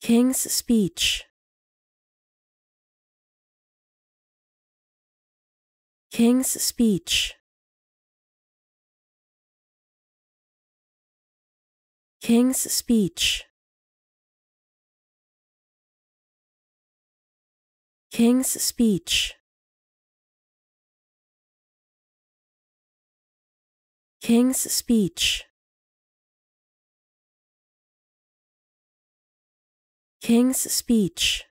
King's speech. King's speech. King's speech. King's speech. King's speech. King's speech.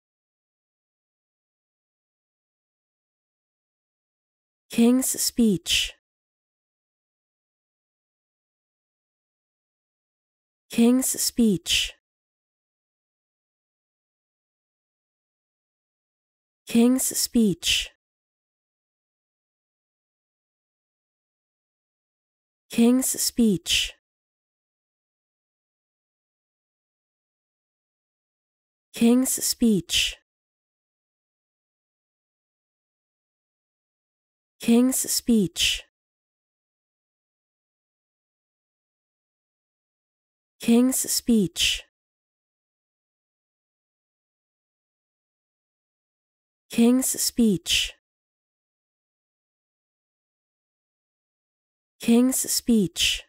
King's speech. King's speech. King's speech. King's speech. King's speech. King's speech. King's speech. King's speech. King's speech.